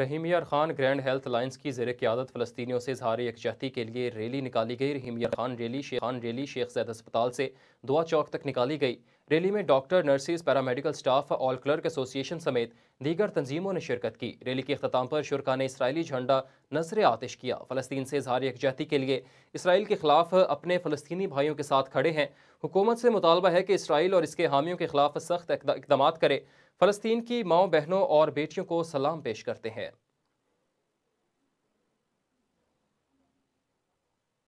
रहीमियर Khan grand health lines की जेर क्यादत फ़लस्तियों से इजहार यकजहती के लिए रैली निकाली गई। रहीमियर खान रैली शेख खान रैली शेख जैद अस्पताल से दुआ चौक तक निकाली गई। रैली में doctor, nurses, paramedical staff all clerk association समेत दीगर तंजीमों ने शिरकत की। रैली के अख्ताम पर शुरा ने इसराइली झंडा नज़र आतिश किया। फ़लस्तीन से इजहार यकजहती के लिए इसराइल के खिलाफ अपने फ़लस्तनी भाइयों के साथ खड़े हैं। हुकूमत से मुतालबा है कि इसराइल और इसके हामियों के खिलाफ सख्त इकदाम करे। फ़लस्तीन की माओ बहनों और बेटियों को सलाम पेश करते हैं।